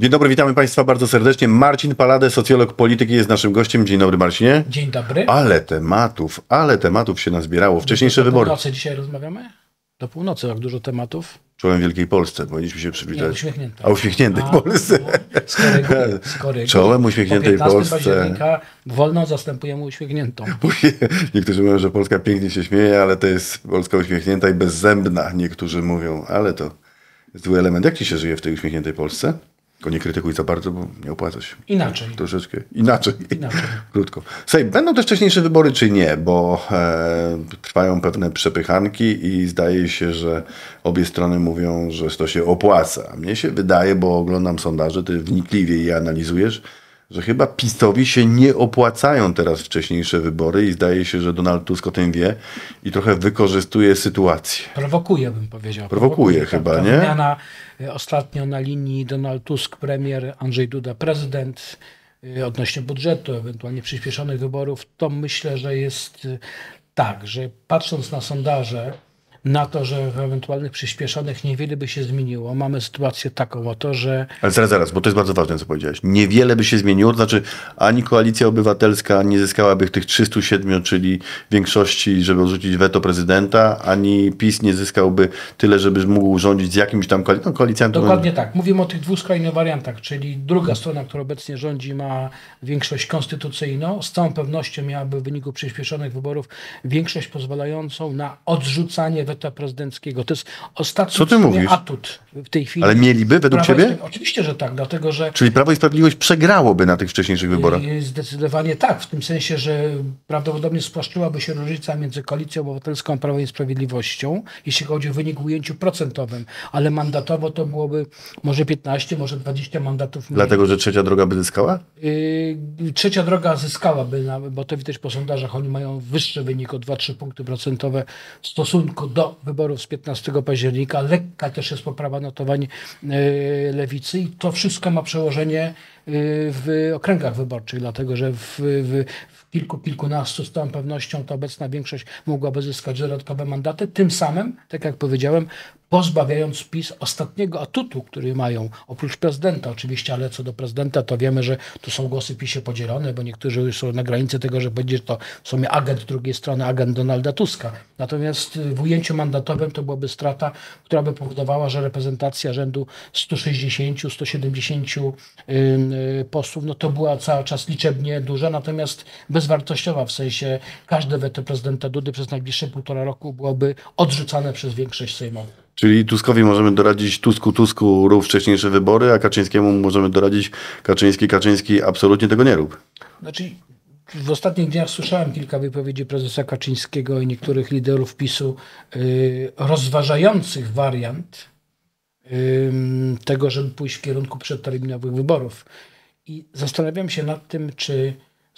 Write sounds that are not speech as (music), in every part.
Dzień dobry, witamy Państwa bardzo serdecznie. Marcin Palade, socjolog polityki jest naszym gościem. Dzień dobry Marcinie. Dzień dobry. Ale tematów, ale tematów się nazbierało. Wcześniejsze Do wybory. północy dzisiaj rozmawiamy? Do północy, jak dużo tematów. Czołem Wielkiej Polsce, powinniśmy się Nie, przywitać. uśmiechnięte. A uśmiechniętej A, Polsce. no, skoryguj, skoryguj. Czołem uśmiechniętej po 15 Polsce. października wolną zastępujemy uśmiechniętą. Niektórzy mówią, że Polska pięknie się śmieje, ale to jest Polska uśmiechnięta i bezzębna, niektórzy mówią, ale to jest zły element. Jak ci się żyje w tej uśmiechniętej Polsce? Tylko nie krytykuj za bardzo, bo nie opłaca się. Inaczej. Troszeczkę inaczej. Inaczej. (laughs) Krótko. Słuchaj, będą też wcześniejsze wybory, czy nie? Bo e, trwają pewne przepychanki i zdaje się, że obie strony mówią, że to się opłaca. Mnie się wydaje, bo oglądam sondaże, ty wnikliwie je analizujesz, że chyba PiSowi się nie opłacają teraz wcześniejsze wybory i zdaje się, że Donald Tusk o tym wie i trochę wykorzystuje sytuację. Prowokuje, bym powiedział. Prowokuje chyba, ta nie? Wymiana y, ostatnio na linii Donald Tusk, premier, Andrzej Duda, prezydent, y, odnośnie budżetu, ewentualnie przyspieszonych wyborów, to myślę, że jest y, tak, że patrząc na sondaże, na to, że w ewentualnych przyspieszonych niewiele by się zmieniło. Mamy sytuację taką oto, że Ale zaraz, zaraz, bo to jest bardzo ważne, co powiedziałeś. Niewiele by się zmieniło, to znaczy ani Koalicja Obywatelska nie zyskałaby tych 307, czyli większości, żeby odrzucić weto prezydenta, ani PiS nie zyskałby tyle, żeby mógł rządzić z jakimś tam koalicją. No, koalicjantem. Dokładnie tak. Mówimy o tych dwóch skrajnych wariantach, czyli druga strona, która obecnie rządzi, ma większość konstytucyjną. Z całą pewnością miałaby w wyniku przyspieszonych wyborów większość pozwalającą na odrzucanie weta prezydenckiego. To jest ostatni atut w tej chwili. Ale mieliby według Prawa i ciebie? Oczywiście, że tak, dlatego że Czyli Prawo i Sprawiedliwość przegrałoby na tych wcześniejszych wyborach. Yy, Zdecydowanie tak, w tym sensie, że prawdopodobnie spłaszczyłaby się różnica między Koalicją Obywatelską a Prawem i Sprawiedliwością, jeśli chodzi o wynik w ujęciu procentowym, ale mandatowo to byłoby może 15, może 20 mandatów mniej. Dlatego, że trzecia droga by zyskała? Yy, Trzecia droga zyskałaby, bo to widać po sondażach, oni mają wyższy wynik o 2-3 punkty procentowe w stosunku do wyborów z 15 października. Lekka też jest poprawa notowań yy, lewicy i to wszystko ma przełożenie yy, w okręgach wyborczych, dlatego że w, w kilku, kilkunastu z całą pewnością ta obecna większość mogłaby zyskać dodatkowe mandaty, tym samym, tak jak powiedziałem, pozbawiając PiS ostatniego atutu, który mają, oprócz prezydenta oczywiście, ale co do prezydenta, to wiemy, że tu są głosy PiSie podzielone, bo niektórzy już są na granicy tego, że będzie to w sumie agent drugiej strony, agent Donalda Tuska. Natomiast w ujęciu mandatowym to byłaby strata, która by powodowała, że reprezentacja rzędu 160-170 y, posłów, no to była cały czas liczebnie duża, natomiast bezwartościowa, w sensie każde weto prezydenta Dudy przez najbliższe półtora roku byłoby odrzucane przez większość sejmową. Czyli Tuskowi możemy doradzić Tusku, Tusku, rób wcześniejsze wybory, a Kaczyńskiemu możemy doradzić Kaczyński, Kaczyński, absolutnie tego nie rób. Znaczy, w ostatnich dniach słyszałem kilka wypowiedzi prezesa Kaczyńskiego i niektórych liderów PiSu yy, rozważających wariant yy, tego, żeby pójść w kierunku przedterminowych wyborów. I zastanawiam się nad tym, czy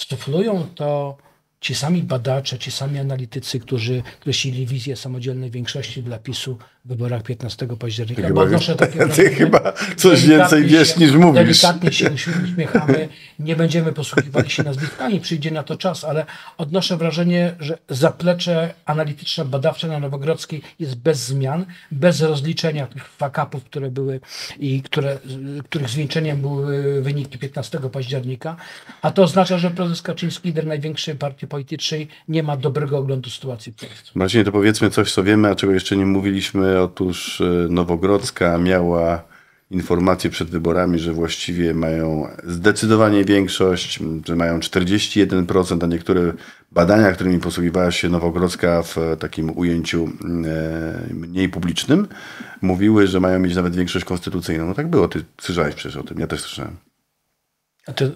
suflują to ci sami badacze, ci sami analitycy, którzy kreślili wizję samodzielnej większości dla PiSu w wyborach 15 października. Ty chyba odnoszę wiesz- takie ty wrażenie, chyba coś więcej wiesz, się- niż mówisz. Delikatnie się uśmiechamy, nie będziemy posługiwali się nazwiskami, przyjdzie na to czas, ale odnoszę wrażenie, że zaplecze analityczne, badawcze na Nowogrodzkiej jest bez zmian, bez rozliczenia tych fakapów, które były i które, których zwieńczeniem były wyniki 15 października, a to oznacza, że prezes Kaczyński, lider największej partii politycznej, nie ma dobrego oglądu sytuacji w Polsce. Marcinie, to powiedzmy coś, co wiemy, a czego jeszcze nie mówiliśmy. Otóż e, Nowogrodzka miała informację przed wyborami, że właściwie mają zdecydowanie większość, że mają 41%, a niektóre badania, którymi posługiwała się Nowogrodzka w takim ujęciu e, mniej publicznym, mówiły, że mają mieć nawet większość konstytucyjną. No tak było, ty słyszałeś przecież o tym, ja też słyszałem. A to, y,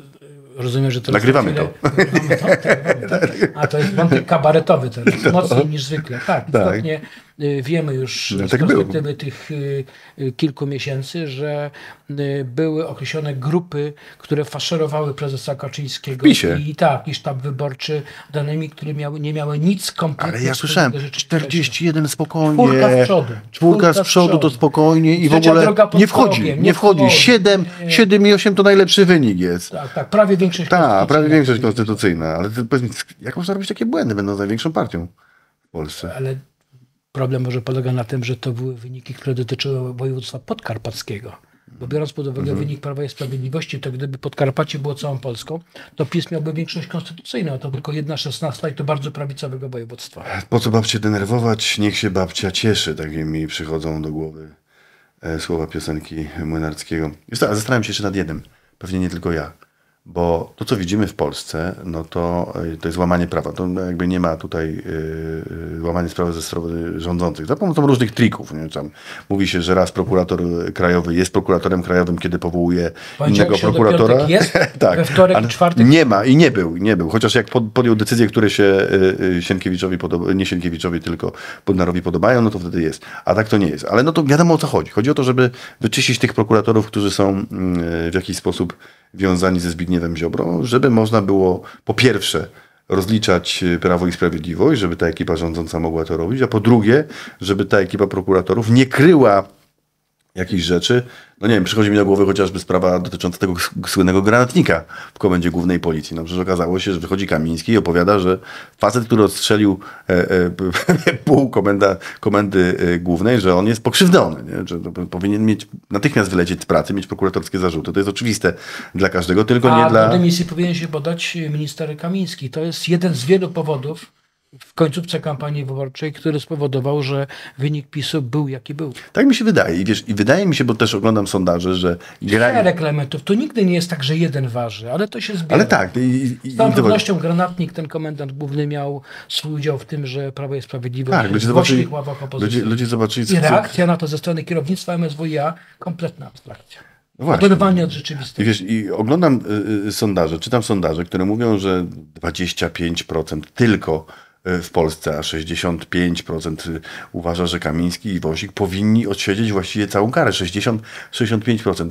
rozumiem, że teraz Nagrywamy chwilę- Nagrywamy to. nagrywamy to. A to jest wątek kabaretowy teraz, mocniej niż zwykle. Tak, istotnie y, wiemy już No z tak było. perspektywy tych y, y, kilku miesięcy, że y, były określone grupy, które faszerowały prezesa Kaczyńskiego i tak, i sztab wyborczy danymi, które miały, nie miały nic kompletnie Ale ja słyszałem, z rzeczywistością. 41 spokojnie. Czwórka z przodu. Czwórka z przodu to spokojnie i w ogóle nie wchodzi, nie nie wchodzi. wchodzi. 7, Nie. 7 i 8 to najlepszy wynik jest. Tak, tak, prawie większość Tak, konstytucyjna. prawie większość konstytucyjna, ale jak można robić takie błędy, będąc największą partią w Polsce? Ale problem może polega na tym, że to były wyniki, które dotyczyły województwa podkarpackiego. Bo biorąc pod uwagę wynik Prawa i Sprawiedliwości, to gdyby Podkarpacie było całą Polską, to PiS miałby większość konstytucyjną, a to tylko jedna szesnasta i to bardzo prawicowego województwa. Po co babcię denerwować? Niech się babcia cieszy. Takie mi przychodzą do głowy e, słowa piosenki Młynarskiego. Zastanawiam się jeszcze nad jednym. Pewnie nie tylko ja. Bo to, co widzimy w Polsce, no to, e, to jest łamanie prawa. To jakby nie ma tutaj yy, łamania sprawy ze strony rządzących. Za pomocą różnych trików. Nie? Tam mówi się, że raz prokurator krajowy jest prokuratorem krajowym, kiedy powołuje innego prokuratora. jest, (laughs) tak. we wtorek ale czwartek Nie ma i nie był, nie był. Chociaż jak pod, podjął decyzje, które się y, y, Sienkiewiczowi podoba, nie Sienkiewiczowi, tylko Bodnarowi podobają, no to wtedy jest. A tak to nie jest. Ale no to wiadomo o co chodzi. Chodzi o to, żeby wyczyścić tych prokuratorów, którzy są y, w jakiś sposób wiązani ze Zbigniewem Ziobro, żeby można było po pierwsze rozliczać y, Prawo i Sprawiedliwość, żeby ta ekipa rządząca mogła to robić, a po drugie, żeby ta ekipa prokuratorów nie kryła jakichś rzeczy. No nie wiem, przychodzi mi do głowy chociażby sprawa dotycząca tego słynnego granatnika w komendzie głównej policji. No przecież okazało się, że wychodzi Kamiński i opowiada, że facet, który odstrzelił e, e, (laughs) pół komenda, komendy e, głównej, że on jest pokrzywdzony, nie? że powinien mieć natychmiast wylecieć z pracy, mieć prokuratorskie zarzuty. To jest oczywiste dla każdego, tylko A nie do dla... dymisji powinien się podać minister Kamiński. To jest jeden z wielu powodów w końcówce kampanii wyborczej, który spowodował, że wynik PiSu był jaki był. Tak mi się wydaje. I, wiesz, I wydaje mi się, bo też oglądam sondaże, że. Szereg elementów. To nigdy nie jest tak, że jeden waży, ale to się zbiera. Ale tak. I, i, i, Z całą i pewnością granatnik, ten komendant główny miał swój udział w tym, że Prawo i Sprawiedliwość tak, ludzie zobaczyli, ludzie, ludzie zobaczyli, I co- reakcja na to ze strony kierownictwa MSWiA, kompletna abstrakcja. No właśnie. Oderwanie od I rzeczywistości. wiesz, i oglądam y, y, sondaże, czytam sondaże, które mówią, że 25% tylko w Polsce, a 65% uważa, że Kamiński i Wąsik powinni odsiedzieć właściwie całą karę. 60-65%.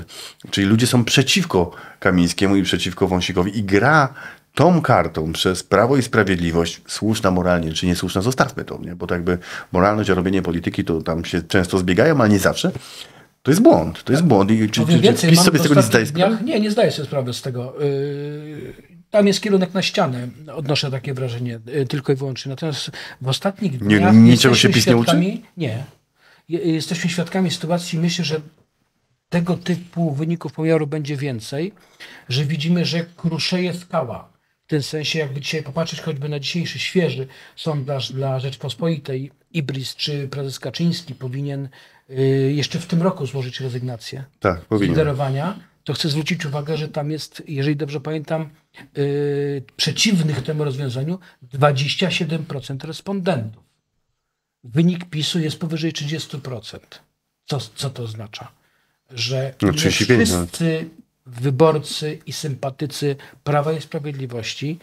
Czyli ludzie są przeciwko Kamińskiemu i przeciwko Wąsikowi i gra tą kartą przez Prawo i Sprawiedliwość, słuszna moralnie czy niesłuszna, zostawmy to, nie? bo to jakby moralność, a robienie polityki to tam się często zbiegają, ale nie zawsze. To jest błąd, to jest błąd. I czy, czy, czy PiS sobie z tego nie zdaje sprawy? nie, nie zdaję sobie sprawy z tego. Yy, Tam jest kierunek na ścianę, odnoszę takie wrażenie, yy, tylko i wyłącznie. Natomiast w ostatnich Nie- dniach niczego się PiS nie uczy? nie. Je- Jesteśmy świadkami sytuacji, myślę, że tego typu wyników pomiaru będzie więcej, że widzimy, że kruszeje skała. W tym sensie, jakby dzisiaj popatrzeć choćby na dzisiejszy świeży sondaż dla Rzeczpospolitej, Ibris czy prezes Kaczyński powinien y, jeszcze w tym roku złożyć rezygnację Tak, z powinien. liderowania, to chcę zwrócić uwagę, że tam jest, jeżeli dobrze pamiętam, y, przeciwnych temu rozwiązaniu 27% respondentów. Wynik PiSu jest powyżej 30%. Co, co to oznacza? Że No, nie 35, no. wszyscy wyborcy i sympatycy Prawa i Sprawiedliwości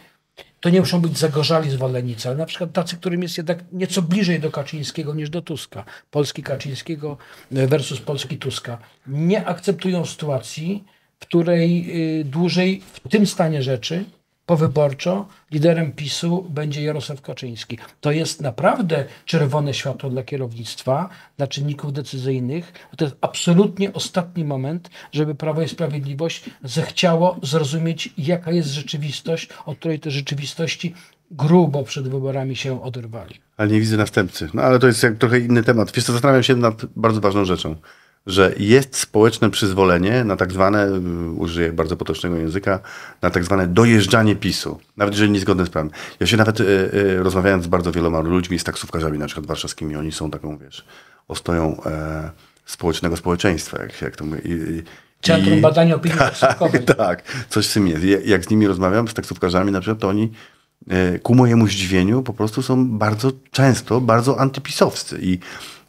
to nie muszą być zagorzali zwolennicy, ale na przykład tacy, którym jest jednak nieco bliżej do Kaczyńskiego niż do Tuska. Polski Kaczyńskiego versus Polski Tuska. Nie akceptują sytuacji, której y, dłużej w tym stanie rzeczy powyborczo liderem PiSu będzie Jarosław Kaczyński. To jest naprawdę czerwone światło dla kierownictwa, dla czynników decyzyjnych. To jest absolutnie ostatni moment, żeby Prawo i Sprawiedliwość zechciało zrozumieć, jaka jest rzeczywistość, od której te rzeczywistości grubo przed wyborami się oderwali. Ale nie widzę następcy. No ale to jest jak trochę inny temat. Wiesz co, zastanawiam się nad bardzo ważną rzeczą, że jest społeczne przyzwolenie na tak zwane, y, użyję bardzo potocznego języka, na tak zwane dojeżdżanie PiSu. Nawet jeżeli niezgodne z prawem. Ja się nawet y, y, rozmawiając z bardzo wieloma ludźmi, z taksówkarzami na przykład warszawskimi, oni są taką, wiesz, ostoją e, społecznego społeczeństwa, jak, jak to mówię. I, i, Centrum i- Badania Opinii (laughs) Taksówkowej. tak, coś z tym jest. Ja- Jak z nimi rozmawiam, z taksówkarzami na przykład, to oni ku mojemu zdziwieniu po prostu są bardzo często bardzo antypisowscy. I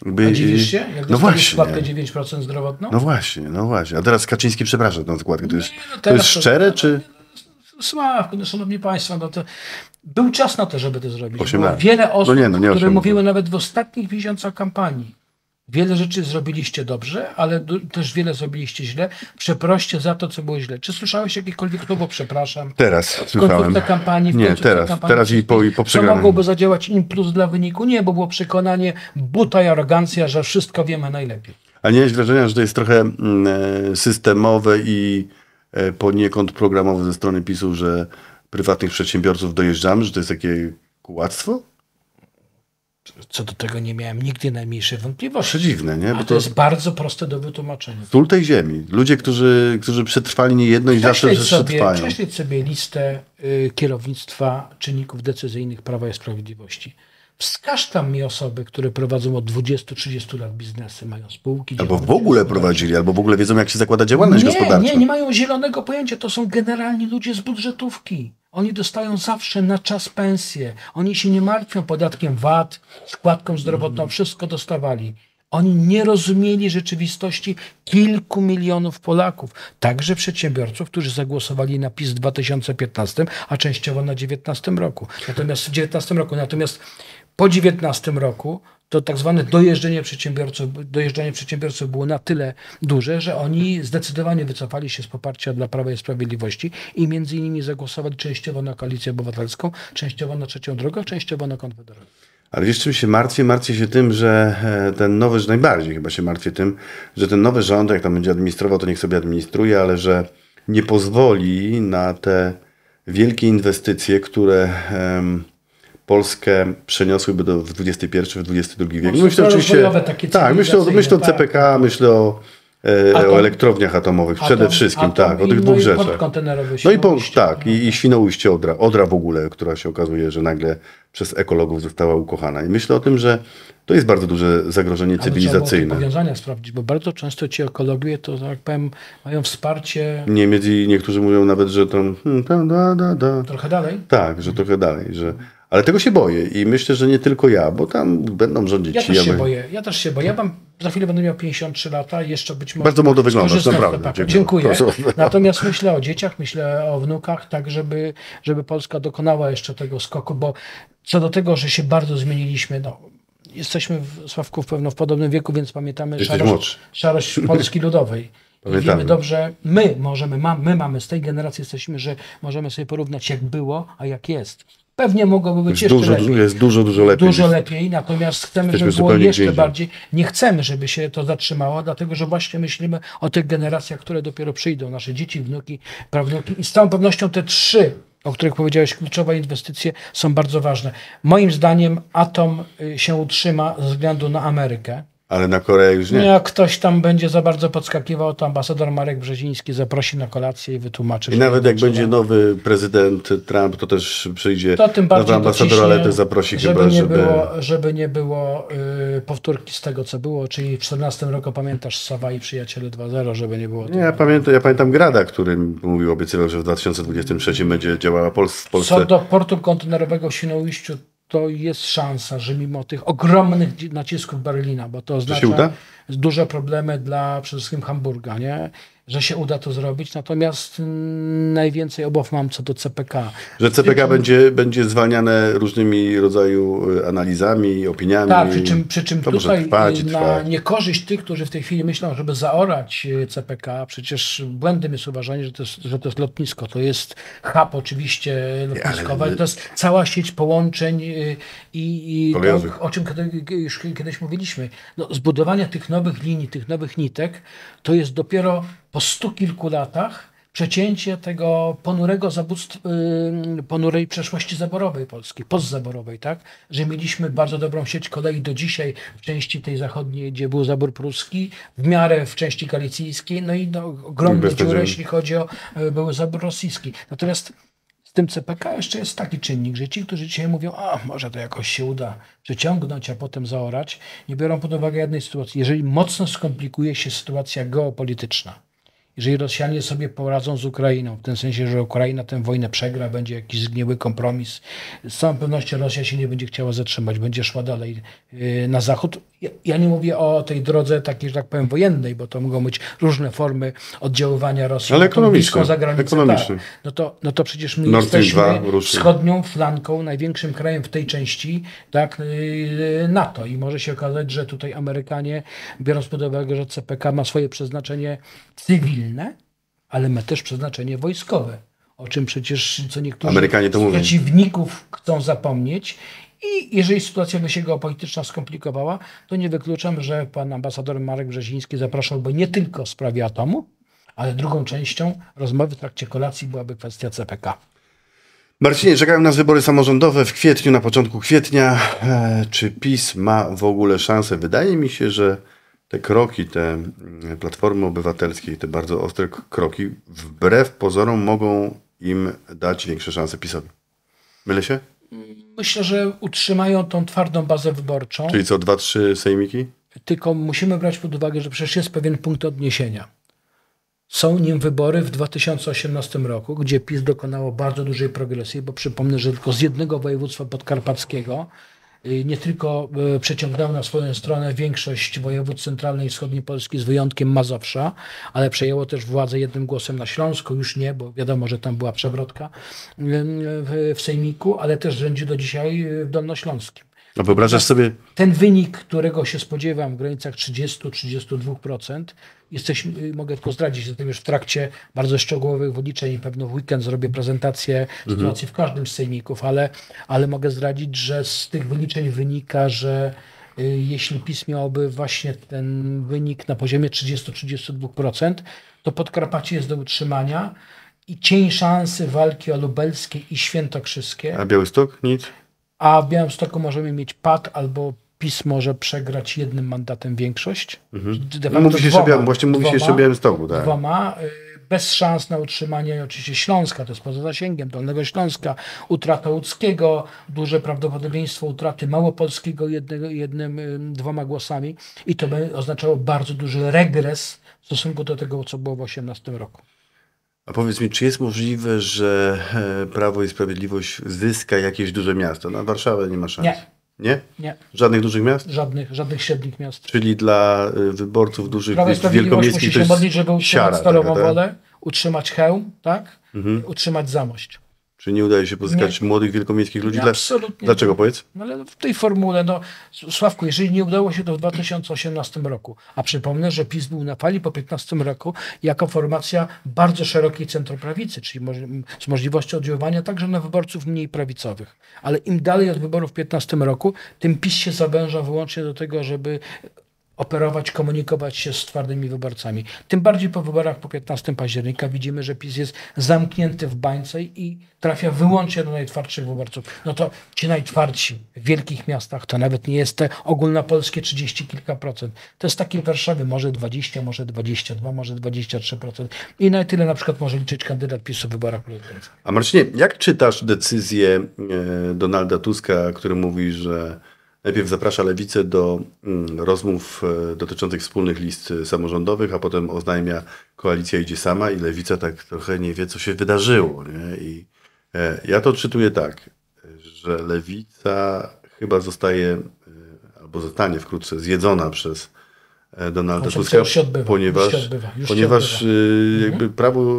jakby, A dziwisz się? Jak no właśnie. składkę 9% zdrowotną? No właśnie, no właśnie. A teraz Kaczyński przeprasza tę składkę. To jest, no to jest to- szczere, czy... Sławku, no szanowni państwo, no to był czas na to, żeby to zrobić. Było wiele osób, No nie, no nie które mówiły nawet w ostatnich miesiącach kampanii. Wiele rzeczy zrobiliście dobrze, ale też wiele zrobiliście źle. Przeproście za to, co było źle. Czy słyszałeś jakiekolwiek słowo przepraszam? Teraz W słyszałem. kampanii, w Nie, teraz. kampanii Teraz i po, i po Co przegranej. mogłoby zadziałać impuls dla wyniku? Nie, bo było przekonanie, buta i arogancja, że wszystko wiemy najlepiej. A nie jest wrażenia, że to jest trochę mm, e, systemowe i e, poniekąd programowe ze strony PiSu, że prywatnych przedsiębiorców dojeżdżamy, że to jest takie kłamstwo? Co do tego nie miałem nigdy najmniejszej wątpliwości. Przedziwne, nie? Bo to to jest bardzo proste do wytłumaczenia. sól tej ziemi. Ludzie, którzy, którzy przetrwali niejedno i zawsze sobie, przetrwają. prześledź sobie listę y, kierownictwa czynników decyzyjnych Prawa i Sprawiedliwości. Wskaż tam mi osoby, które prowadzą od 20-30 lat biznesy, mają spółki. Albo w ogóle prowadzili, albo w ogóle wiedzą, jak się zakłada działalność Nie, gospodarcza. nie, nie mają zielonego pojęcia. To są generalni ludzie z budżetówki. Oni dostają zawsze na czas pensję. Oni się nie martwią podatkiem VAT, składką zdrowotną, wszystko dostawali. Oni nie rozumieli rzeczywistości kilku milionów Polaków, także przedsiębiorców, którzy zagłosowali na PiS w 2015, a częściowo na 2019 roku. Natomiast w 19 roku, natomiast po 19 roku to tak zwane dojeżdżenie przedsiębiorców, dojeżdżanie przedsiębiorców było na tyle duże, że oni zdecydowanie wycofali się z poparcia dla Prawa i Sprawiedliwości i między innymi zagłosowali częściowo na Koalicję Obywatelską, częściowo na Trzecią Drogę, częściowo na Konfederację. Ale wiesz, czym się martwię? Martwię się tym, że e, ten nowy, że najbardziej chyba się martwię tym, że ten nowy rząd, jak tam będzie administrował, to niech sobie administruje, ale że nie pozwoli na te wielkie inwestycje, które em, Polskę przeniosłyby do, w XXI, w XXI wiek. No, są rozwojowe takie tak, myślę o, myślę o CPK, myślę o, e, Atom. o elektrowniach atomowych, przede Atom- wszystkim, atom tak, o tych no dwóch i rzeczach. No i po, tak, i, i Świnoujście Odra, Odra w ogóle, która się okazuje, że nagle przez ekologów została ukochana. I myślę o tym, że to jest bardzo duże zagrożenie Ale cywilizacyjne. powiązania sprawdzić, bo bardzo często ci ekologowie to, tak powiem, mają wsparcie Niemiec i niektórzy mówią nawet, że tam hmm, da, da, da, trochę dalej. Tak, że trochę dalej, że... Ale tego się boję i myślę, że nie tylko ja, bo tam będą rządzić Ja też się boję, ja też się boję. Ja mam, za chwilę będę miał 53 lata i jeszcze być może... Bardzo młodo wyglądasz, z naprawdę. Dziękuję. Dziękuję. (laughs) Natomiast myślę o dzieciach, myślę o wnukach, tak żeby, żeby Polska dokonała jeszcze tego skoku, bo co do tego, że się bardzo zmieniliśmy, no, jesteśmy w Sławku w pewno w podobnym wieku, więc pamiętamy szarość, szarość Polski Ludowej. (laughs) Pamiętamy. wiemy dobrze, my możemy, my mamy z tej generacji jesteśmy, że możemy sobie porównać jak było, a jak jest. Pewnie mogłoby być Jest jeszcze dużo, lepiej. jest dużo, dużo lepiej. Dużo lepiej, natomiast chcemy, Jesteśmy żeby było jeszcze bardziej. Nie chcemy, żeby się to zatrzymało, dlatego że właśnie myślimy o tych generacjach, które dopiero przyjdą, nasze dzieci, wnuki, prawnuki. I z całą pewnością te trzy, o których powiedziałeś, kluczowe inwestycje są bardzo ważne. Moim zdaniem atom y, się utrzyma ze względu na Amerykę. Ale na Koreę już nie. No jak ktoś tam będzie za bardzo podskakiwał, to ambasador Marek Brzeziński zaprosi na kolację i wytłumaczy. I nawet jak trzeba. będzie nowy prezydent Trump, to też przyjdzie To tym bardziej nowy ambasador, dociśnie, ale też zaprosi żeby chyba, nie żeby... było, żeby nie było y, powtórki z tego, co było, czyli w 14 roku pamiętasz Sawa i Przyjaciele 2.0, żeby nie było Nie, ja pamiętam, ja pamiętam Grada, który mówił, obiecywał, że w 2023 będzie działała Pol w Polsce. Co do portu kontenerowego w Świnoujściu, to jest szansa, że mimo tych ogromnych nacisków Berlina, bo to oznacza duże problemy dla przede wszystkim Hamburga, nie? Że się uda to zrobić, natomiast najwięcej obaw mam co do CPK. Że CPK będzie, będzie zwalniane różnymi rodzaju y, analizami, opiniami. Tak, przy czym, przy czym To może tutaj trwać na niekorzyść tych, którzy w tej chwili myślą, żeby zaorać y, CPK, przecież błędem jest uważanie, że to jest, że to jest lotnisko. To jest hub oczywiście lotniskowy, ale to jest cała sieć połączeń y, i, i to, o czym już kiedyś mówiliśmy. No, zbudowanie tych nowych linii, tych nowych nitek, to jest dopiero po stu kilku latach przecięcie tego ponurego zabóstw, ponurej przeszłości zaborowej Polski, postzaborowej, tak? Że mieliśmy bardzo dobrą sieć kolei do dzisiaj w części tej zachodniej, gdzie był zabór pruski, w miarę w części galicyjskiej, no i no, ogromne dziury, jeśli chodzi o yy, były zabór rosyjski. Natomiast z tym CPK jeszcze jest taki czynnik, że ci, którzy dzisiaj mówią, a może to jakoś się uda przeciągnąć, a potem zaorać, nie biorą pod uwagę jednej sytuacji. Jeżeli mocno skomplikuje się sytuacja geopolityczna, jeżeli Rosjanie sobie poradzą z Ukrainą, w tym sensie, że Ukraina tę wojnę przegra, będzie jakiś zgniły kompromis, z całą pewnością Rosja się nie będzie chciała zatrzymać, będzie szła dalej yy, na zachód. Ja, nie mówię o tej drodze takiej, że tak powiem, wojennej, bo to mogą być różne formy oddziaływania Rosji. Ale ekonomiczne, bliską zagranicę, ekonomiczne. Tak. No, to, no to przecież my Nord jesteśmy 2 ruszy. wschodnią flanką, największym krajem w tej części tak, yy, NATO i może się okazać, że tutaj Amerykanie, biorąc pod uwagę, że CPK ma swoje przeznaczenie cywilne, ale ma też przeznaczenie wojskowe, o czym przecież co niektórzy Amerykanie to mówią. przeciwników chcą zapomnieć. I jeżeli sytuacja by się geopolityczna skomplikowała, to nie wykluczam, że pan ambasador Marek Brzeziński zapraszałby nie tylko w sprawie atomu, ale drugą częścią rozmowy w trakcie kolacji byłaby kwestia CPK. Marcinie, czekają nas wybory samorządowe w kwietniu, na początku kwietnia. E, Czy PiS ma w ogóle szansę? Wydaje mi się, że te kroki, te mm, Platformy Obywatelskiej, te bardzo ostre kroki, wbrew pozorom mogą im dać większe szanse PiSowi. Mylę się? Myślę, że utrzymają tą twardą bazę wyborczą. Czyli co, dwa, trzy sejmiki? Tylko musimy brać pod uwagę, że przecież jest pewien punkt odniesienia. Są nim wybory w 2018 roku, gdzie PiS dokonało bardzo dużej progresji, bo przypomnę, że tylko z jednego województwa podkarpackiego nie tylko y, przeciągnął na swoją stronę większość województw centralnej i wschodniej Polski z wyjątkiem Mazowsza, ale przejęło też władzę jednym głosem na Śląsku, już nie, bo wiadomo, że tam była przewrotka y, w, Sejmiku, ale też rządzi do dzisiaj y, w Dolnośląskim. No wyobrażasz sobie, ten wynik, którego się spodziewam w granicach 30-32%, jesteśmy, mogę tylko zdradzić, jestem już w trakcie bardzo szczegółowych wyliczeń i pewno w weekend zrobię prezentację sytuacji w każdym z sejmików, ale, ale mogę zdradzić, że z tych wyliczeń wynika, że y, jeśli PiS miałoby właśnie ten wynik na poziomie 30-32%, to Podkarpacie jest do utrzymania i cień szansy walki o lubelskie i świętokrzyskie a Białystok? Nic? a w Białymstoku możemy mieć pad albo PiS może przegrać jednym mandatem większość. No, mówi się jeszcze, dwoma, Bia- właśnie mówi się jeszcze o Białymstoku, tak. Dwoma, y, bez szans na utrzymanie oczywiście Śląska, to jest poza zasięgiem Dolnego Śląska, utrata łódzkiego, duże prawdopodobieństwo utraty Małopolskiego jednym, y, dwoma głosami i to by oznaczało bardzo duży regres w stosunku do tego, co było w 2018 roku. A powiedz mi, czy jest możliwe, że e, Prawo i Sprawiedliwość zyska jakieś duże miasto? Na Warszawę nie ma szans. Nie. Nie? Nie, Żadnych dużych miast? żadnych, żadnych średnich miast. Czyli dla y, wyborców dużych musi wielkomiejskich to się modlić, żeby utrzymać siara taka, tak? Wolę, utrzymać Chełm, tak? Utrzymać Zamość. Czy nie udaje się pozyskać młodych wielkomiejskich ludzi? Nie, absolutnie Dlaczego powiedz? No ale w tej formule, no Sławku, jeżeli nie udało się to w 2018 roku, a przypomnę, że PiS był na fali po 15 roku jako formacja bardzo szerokiej centroprawicy, czyli moż, z możliwością oddziaływania także na wyborców mniej prawicowych. Ale im dalej od wyborów w 15 roku, tym PiS się zawęża wyłącznie do tego, żeby operować, komunikować się z twardymi wyborcami. Tym bardziej po wyborach po 15 października widzimy, że PiS jest zamknięty w bańce i trafia wyłącznie do najtwardszych wyborców. No to ci najtwardsi w wielkich miastach to nawet nie jest te ogólnopolskie 30 kilka procent. To jest takie w Warszawie może 20, może 22, może 23 procent. I na tyle na przykład może liczyć kandydat PiSu w wyborach prezydenckich. A Marcinie, jak czytasz decyzję e, Donalda Tuska, który mówi, że najpierw zaprasza lewicę do mm, rozmów e, dotyczących wspólnych list samorządowych, a potem oznajmia, koalicja idzie sama i lewica tak trochę nie wie, co się wydarzyło. Nie? I e, ja to czytuję tak, że lewica chyba zostaje e, albo zostanie wkrótce zjedzona przez Donalda Konsumpcja Tuska, już się odbywa, ponieważ, już się odbywa, już ponieważ odbywa. Mhm. y, jakby prawo,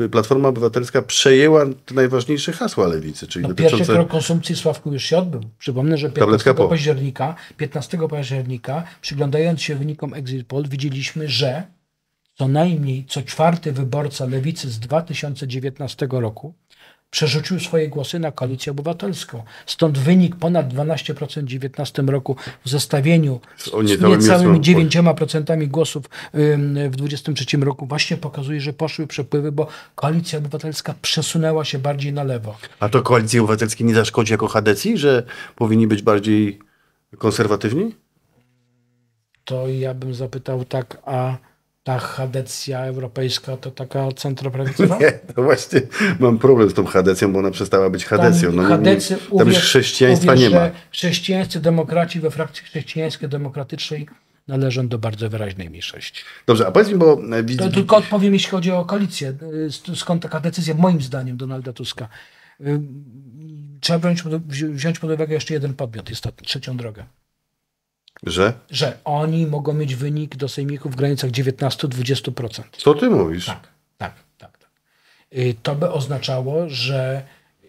y, Platforma Obywatelska przejęła te najważniejsze hasła lewicy, czyli No, pierwszy dotyczące... krok konsumpcji Sławku już się odbył. Przypomnę, że Tabletka 15 po. października, 15 października, przyglądając się wynikom Exit Poll, widzieliśmy, że co najmniej co czwarty wyborca lewicy z 2019 roku przerzucił swoje głosy na koalicję obywatelską. Stąd wynik ponad 12% w 2019 roku w zestawieniu z, z niecałymi niecałymi osłon- 9% głosów w 2023 roku właśnie pokazuje, że poszły przepływy, bo koalicja obywatelska przesunęła się bardziej na lewo. A to Koalicji Obywatelskiej nie zaszkodzi jako Hadecji, że powinni być bardziej konserwatywni? To ja bym zapytał tak, a ta chadecja europejska to taka centroprawicowa? (laughs) Nie, to właśnie mam problem z tą Hadecją, bo ona przestała być Hadecją. No, nie- nie- Chadecy, tam już chrześcijaństwa uwierz, nie ma. Chrześcijańscy demokraci we frakcji chrześcijańskiej demokratycznej należą do bardzo wyraźnej mniejszości. Dobrze, a powiedz mi, bo e, widzę... To tylko odpowiem, jeśli chodzi o koalicję. Sk- Skąd taka decyzja, moim zdaniem, Donalda Tuska. Y, Trzeba wziąć pod, uwagę jeszcze jeden podmiot, istotny, trzecią drogę. Że? Że oni mogą mieć wynik do sejmików w granicach 19-20%. Co ty mówisz? Tak, tak, tak. tak. Y, To by oznaczało, że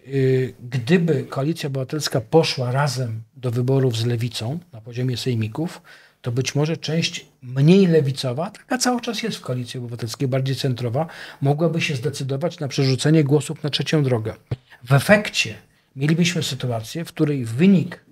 y, gdyby Koalicja Obywatelska poszła razem do wyborów z lewicą na poziomie sejmików, to być może część mniej lewicowa, taka cały czas jest w Koalicji Obywatelskiej, bardziej centrowa, mogłaby się zdecydować na przerzucenie głosów na trzecią drogę. W efekcie mielibyśmy sytuację, w której wynik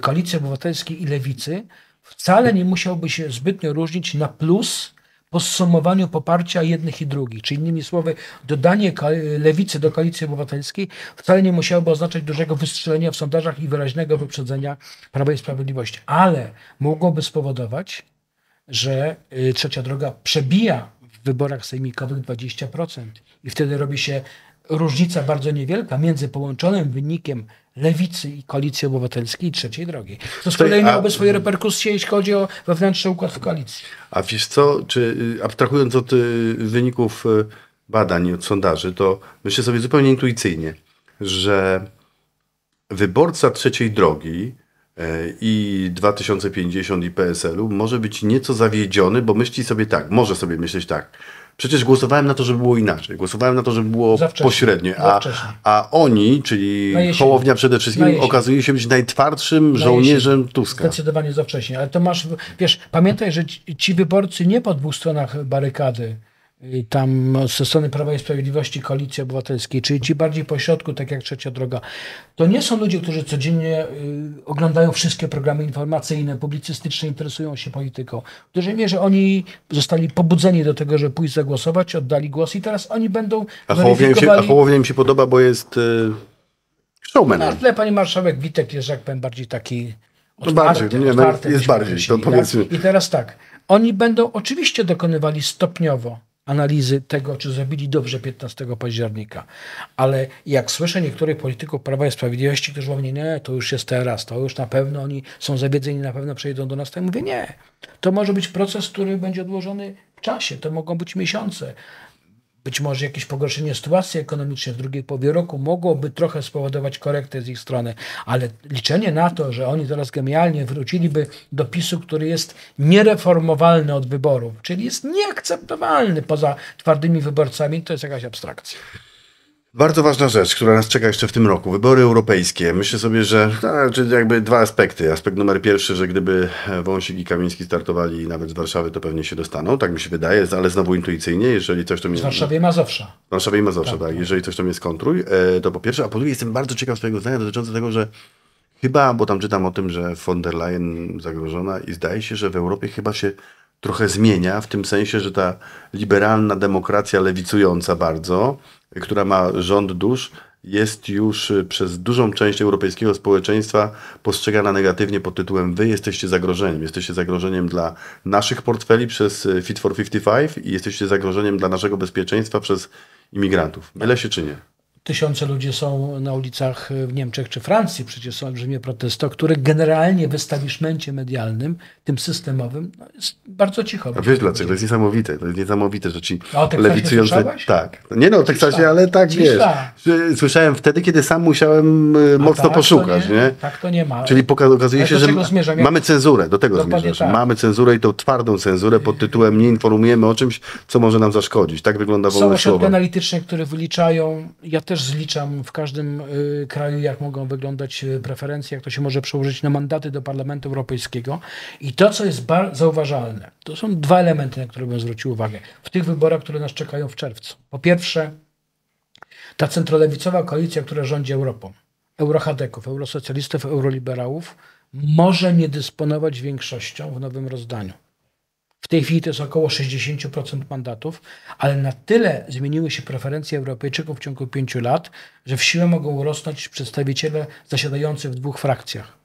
Koalicji Obywatelskiej i Lewicy wcale nie musiałby się zbytnio różnić na plus podsumowaniu poparcia jednych i drugich. Czy innymi słowy, dodanie lewicy do koalicji obywatelskiej wcale nie musiałoby oznaczać dużego wystrzelenia w sondażach i wyraźnego wyprzedzenia Prawa i Sprawiedliwości, ale mogłoby spowodować, że y, trzecia droga przebija w wyborach sejmikowych 20% i wtedy robi się różnica bardzo niewielka między połączonym wynikiem lewicy i koalicji obywatelskiej i trzeciej drogi. To z kolei miałoby swoje reperkusje, jeśli chodzi o wewnętrzny układ w koalicji. A wiesz co, czy y, abstrahując od y, wyników y, badań, od sondaży, to myślę sobie zupełnie intuicyjnie, że wyborca trzeciej drogi i 2050 i PSL-u może być nieco zawiedziony, bo myśli sobie tak, może sobie myśleć tak, Przecież głosowałem na to, żeby było inaczej. Głosowałem na to, żeby było pośrednie. A, a oni, czyli Hołownia przede wszystkim, okazuje się być najtwardszym żołnierzem Tuska. Zdecydowanie za wcześnie. Ale to masz, wiesz, pamiętaj, że ci wyborcy nie po dwóch stronach barykady tam ze strony Prawa i Sprawiedliwości, Koalicji Obywatelskiej, czyli ci bardziej pośrodku, tak jak Trzecia Droga, to nie są ludzie, którzy codziennie y, oglądają wszystkie programy informacyjne, publicystyczne, interesują się polityką. W dużej mierze oni zostali pobudzeni do tego, żeby pójść zagłosować, oddali głos i teraz oni będą A Hołownia Hołownia im się podoba, bo jest y, showmanem. Ale pani marszałek Witek jest, jak powiem, bardziej taki otwarty, bardziej, nie, no jest bardziej, to powiedzmy. I teraz tak, oni będą oczywiście dokonywali stopniowo analizy tego, czy zrobili dobrze 15 października. Ale jak słyszę niektórych polityków Prawa i Sprawiedliwości, którzy mówią, nie, to już jest teraz, to już na pewno oni są zawiedzeni, na pewno przejdą do nas, to ja mówię, nie. To może być proces, który będzie odłożony w czasie, to mogą być miesiące być może jakieś pogorszenie sytuacji ekonomicznej w drugiej połowie roku mogłoby trochę spowodować korektę z ich strony, ale liczenie na to, że oni teraz genialnie wróciliby do PiSu, który jest niereformowalny od wyborów, czyli jest nieakceptowalny poza twardymi wyborcami, to jest jakaś abstrakcja. Bardzo ważna rzecz, która nas czeka jeszcze w tym roku. Wybory europejskie. Myślę sobie, że znaczy jakby dwa aspekty. Aspekt numer pierwszy, że gdyby Wąsik i Kamiński startowali nawet z Warszawy, to pewnie się dostaną. Tak mi się wydaje, ale znowu intuicyjnie, jeżeli coś to mnie... Z Warszawy i Mazowsza. Z Warszawy i Mazowsza, tak. tak. Jeżeli coś to mnie skontruj, e, to po pierwsze. A po drugie jestem bardzo ciekaw swojego zdania dotyczące tego, że chyba, bo tam czytam o tym, że von der Leyen zagrożona i zdaje się, że w Europie chyba się trochę zmienia, w tym sensie, że ta liberalna demokracja lewicująca bardzo która ma rząd dusz, jest już y, przez dużą część europejskiego społeczeństwa postrzegana negatywnie pod tytułem wy jesteście zagrożeniem. Jesteście zagrożeniem dla naszych portfeli przez y, Fit for 55 i jesteście zagrożeniem dla naszego bezpieczeństwa przez imigrantów. Mylę się czy nie? Tysiące ludzi są na ulicach w Niemczech czy Francji, przecież są olbrzymie protesty, które generalnie w establishmencie medialnym, tym systemowym, no jest bardzo cicho. A wiesz dlaczego? To jest niesamowite. To jest niesamowite, że ci lewicujący... Tak. Nie no, o Teksasie, ale tak wiesz. Słyszałem wtedy, kiedy sam musiałem e, mocno tak poszukać. Nie, nie, Tak to nie ma. Czyli okazuje się, że mamy cenzurę. Do tego zmierzasz. Tak. Mamy cenzurę i to twardą cenzurę pod tytułem nie informujemy o czymś, co może nam zaszkodzić. Tak wygląda wolność słowa. Są analityczne, które wyliczają... Ja też zliczam w każdym y, kraju, jak mogą wyglądać y, preferencje, jak to się może przełożyć na mandaty do Parlamentu Europejskiego. I to, co jest zauważalne, to są dwa elementy, na które bym zwrócił uwagę w tych wyborach, które nas czekają w czerwcu. Po pierwsze, ta centrolewicowa koalicja, która rządzi Europą, eurochadeków, eurosocjalistów, euroliberałów, może nie dysponować większością w nowym rozdaniu. W tej chwili to jest około 60% mandatów, ale na tyle zmieniły się preferencje Europejczyków w ciągu pięciu lat, że w siłę mogą rosnąć przedstawiciele zasiadający w dwóch frakcjach.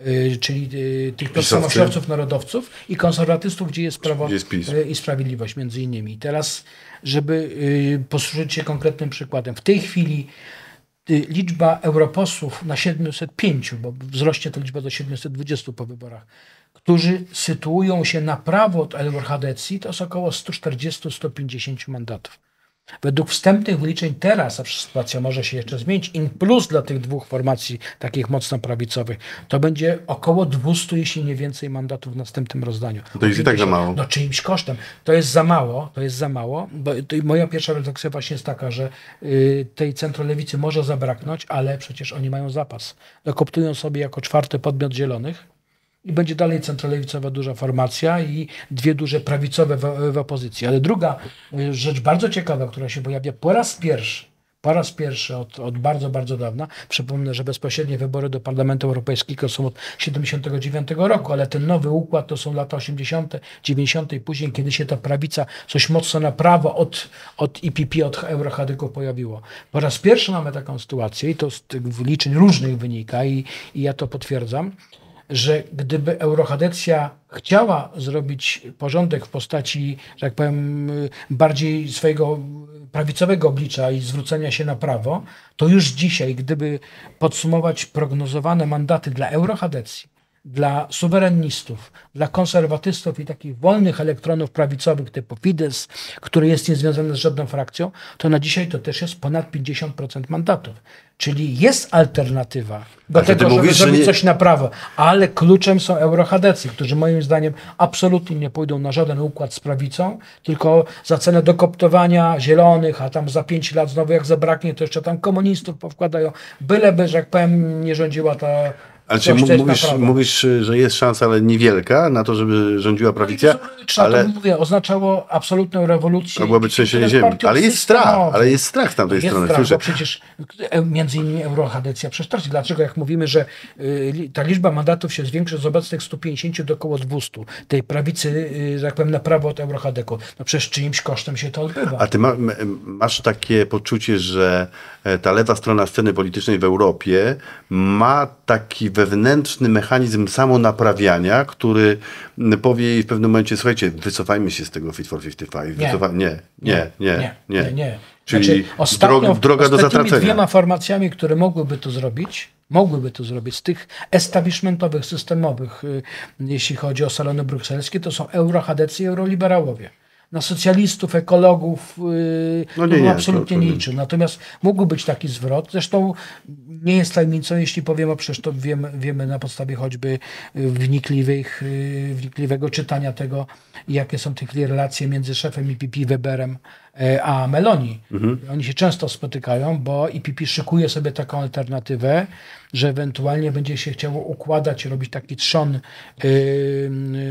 Yy, czyli yy, tych tożsamościowców, narodowców i konserwatystów, gdzie jest prawo jest yy, i sprawiedliwość między innymi. Teraz, żeby yy, posłużyć się konkretnym przykładem. W tej chwili yy, liczba europosłów na 705, bo wzrośnie ta liczba do 720 po wyborach, którzy sytuują się na prawo od Elworhadecji, to jest około 140-150 mandatów. Według wstępnych wyliczeń teraz, a sytuacja może się jeszcze zmienić, in plus dla tych dwóch formacji takich mocno prawicowych, to będzie około 200, jeśli nie więcej mandatów w następnym rozdaniu. To jest i tak za mało. No czyimś kosztem. To jest za mało, to jest za mało, bo moja pierwsza refleksja właśnie jest taka, że y, tej centrolewicy może zabraknąć, ale przecież oni mają zapas. Dokoptują sobie jako czwarty podmiot zielonych, i będzie dalej centrolewicowa duża formacja i dwie duże prawicowe w, w opozycji. Ale druga y, rzecz bardzo ciekawa, która się pojawia po raz pierwszy po raz pierwszy od, od bardzo, bardzo dawna. Przypomnę, że bezpośrednie wybory do Parlamentu Europejskiego są od 79 roku, ale ten nowy układ to są lata 80., 90. i później, kiedy się ta prawica coś mocno na prawo od, od IPP, od eurochadyków pojawiło. Po raz pierwszy mamy taką sytuację i to z tych wyliczeń różnych wynika i, i ja to potwierdzam, że gdyby Eurochadecja chciała zrobić porządek w postaci, że tak powiem, bardziej swojego prawicowego oblicza i zwrócenia się na prawo, to już dzisiaj, gdyby podsumować prognozowane mandaty dla Eurochadecji, dla suwerenistów, dla konserwatystów i takich wolnych elektronów prawicowych typu Fidesz, który jest niezwiązany z żadną frakcją, to na dzisiaj to też jest ponad 50% mandatów. Czyli jest alternatywa do A ty tego, żeby mówisz, że zrobić nie- coś na prawo, ale kluczem są eurochadecy, którzy moim zdaniem absolutnie nie pójdą na żaden układ z prawicą, tylko za cenę dokoptowania zielonych, a tam za pięć lat znowu jak zabraknie, to jeszcze tam komunistów powkładają, byleby, że jak powiem, nie rządziła ta Ale czy mówisz, mówisz, że jest szansa, ale niewielka na to, żeby rządziła prawica, Trzeba ale to mówię, oznaczało absolutną rewolucję. to byłoby trzęsienie ziemi. Ale jest strach, ale jest strach z tamtej Jest strony. strach, bo przecież e, między innymi eurochadecja przecież traci. Dlaczego jak mówimy, że y, ta liczba mandatów się zwiększy z obecnych 150 do około 200, tej prawicy, y, że tak powiem, na prawo od eurochadeku, no przecież czyimś kosztem się to odbywa. A ty ma, masz takie poczucie, że ta lewa strona sceny politycznej w Europie ma taki wewnętrzny mechanizm samonaprawiania, który powie jej w pewnym momencie, słuchajcie, wycofajmy się z tego Fit for 55. Nie. Wycofa... Nie, nie, nie, nie, nie, nie. Czyli Znaczy, ostatnio, drog, droga do zatracenia. dwiema formacjami, które mogłyby to zrobić, mogłyby to zrobić z tych establishmentowych, systemowych, y, jeśli chodzi o salony brukselskie, to są eurochadecy i euroliberałowie. Na socjalistów, ekologów y, No nie, bym nie, absolutnie to- to nie liczył. Natomiast mógł być taki zwrot. Zresztą nie jest tajemnicą, jeśli powiem, a przecież to wiemy, wiemy na podstawie choćby wnikliwych, y, wnikliwego czytania tego, jakie są tych relacje między szefem IPP Weberem e, a Meloni. Oni się często spotykają, bo IPP szykuje sobie taką alternatywę, że ewentualnie będzie się chciało układać, robić taki trzon y,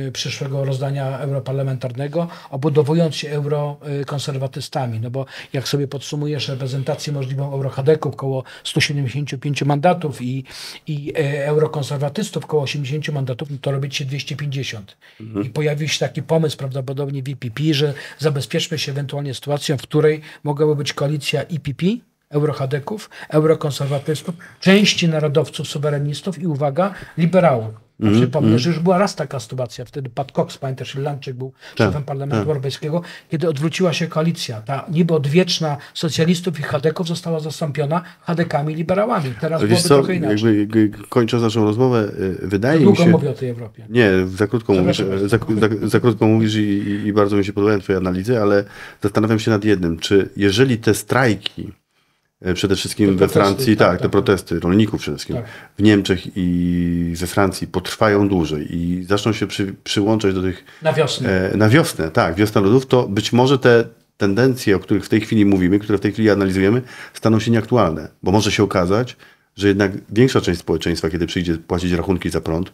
y, przyszłego rozdania europarlamentarnego, obudowując się eurokonserwatystami. No bo jak sobie podsumujesz reprezentację możliwą eurochadeków, około 175 mandatów i, i e, eurokonserwatystów około 80 mandatów, no to robi się 250. I pojawił się taki pomysł prawdopodobnie w IPP, że zabezpieczmy się ewentualnie w której mogłaby być koalicja IPP, eurochadeków, eurokonserwatystów, części narodowców, suwerenistów i uwaga, liberałów. A Przypomnę, że już była raz taka sytuacja, wtedy Pat Cox, pamiętasz, Irlandczyk był szefem Parlamentu Europejskiego, kiedy odwróciła się koalicja. Ta niby odwieczna socjalistów i chadeków została zastąpiona chadekami liberałami. Teraz Wiesz byłoby co, trochę inaczej. jakby jakby kończąc naszą rozmowę, y, wydaje mi Długo się... mówię o tej Europie. Nie, za krótko mówisz, za, za, za krótko mówisz i, i, i bardzo mi się podobają twoje analizy, ale zastanawiam się nad jednym, czy jeżeli te strajki, przede wszystkim we Francji, tak, tak, te tak. protesty rolników przede wszystkim, Tak. w Niemczech i we Francji potrwają dłużej i zaczną się przy, przyłączać do tych Na wiosnę. E, na wiosnę, tak, wiosna ludów, to być może te tendencje, o których w tej chwili mówimy, które w tej chwili analizujemy, staną się nieaktualne, bo może się okazać, że jednak większa część społeczeństwa, kiedy przyjdzie płacić rachunki za prąd,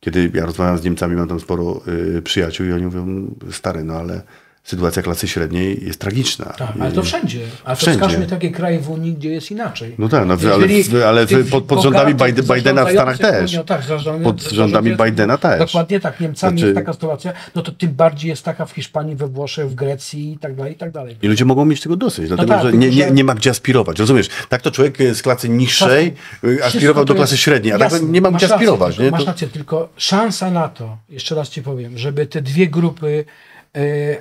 kiedy ja rozmawiam z Niemcami, mam tam sporo y, przyjaciół i oni mówią, stary, no ale sytuacja klasy średniej jest tragiczna. Tak, ale to wszędzie. To Wszędzie. wskaż mi takie kraje w Unii, gdzie jest inaczej. No tak, no, ale, Jeżeli ale pod, pod rządami Bidena w Stanach też. Tak, Pod rządami Bidena też. Dokładnie tak, Niemcami Znaczy- jest taka sytuacja, no to tym bardziej jest taka w Hiszpanii, we Włoszech, w Grecji i tak dalej, i tak dalej. I ludzie mogą mieć tego dosyć, dlatego tak, że nie, nie, nie ma gdzie aspirować. Rozumiesz? Tak to człowiek z klasy niższej y, Wszystko aspirował to do klasy średniej, a tak nie ma gdzie aspirować. Nie? masz To, rację, tylko szansa na to, jeszcze raz ci powiem, żeby te dwie grupy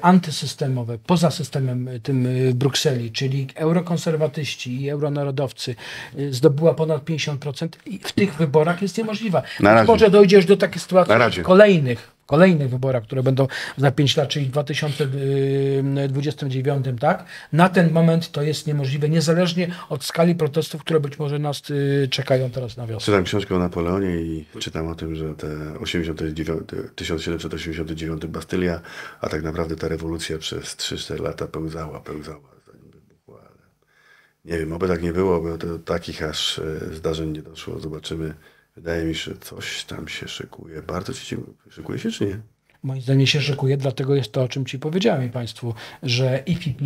antysystemowe, poza systemem e, tym e, w Brukseli, czyli eurokonserwatyści i euronarodowcy, e, zdobyła ponad 50% i w tych wyborach jest niemożliwa. Na Być razie. Może dojdziesz do takiej sytuacji kolejnych, kolejnych wyborach, które będą za 5 lat, czyli w 2029, tak? Na ten moment to jest niemożliwe, niezależnie od skali protestów, które być może nas y, czekają teraz na wiosnę. czytam książkę o Napoleonie i czytam o tym, że te 89, 1789 Bastylia, a tak naprawdę ta rewolucja przez 3-4 lata pełzała, pełzała, nie wiem, oby tak nie było, bo do takich aż e, zdarzeń nie doszło. Zobaczymy. Wydaje mi się, że coś tam się szykuje. Bardzo ci dziękuję. Szykuje się czy nie? Moim zdaniem się szykuje, dlatego jest to, o czym Ci powiedziałem Państwu, że IPP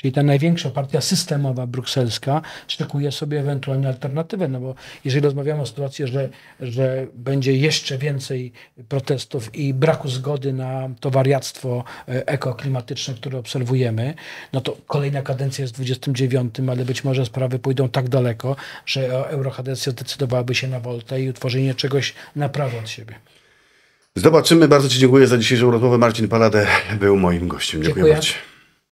czyli ta największa partia systemowa brukselska, szykuje sobie ewentualnie alternatywę, no bo jeżeli rozmawiamy o sytuacji, że, że będzie jeszcze więcej protestów i braku zgody na to wariactwo e, ekoklimatyczne, które obserwujemy, no to kolejna kadencja jest w 29, ale być może sprawy pójdą tak daleko, że eurokadencja zdecydowałaby się na woltę i utworzenie czegoś na prawo od siebie. Zobaczymy. Bardzo Ci dziękuję za dzisiejszą rozmowę. Marcin Paladę był moim gościem. Dziękuję, Dziękuję. bardzo.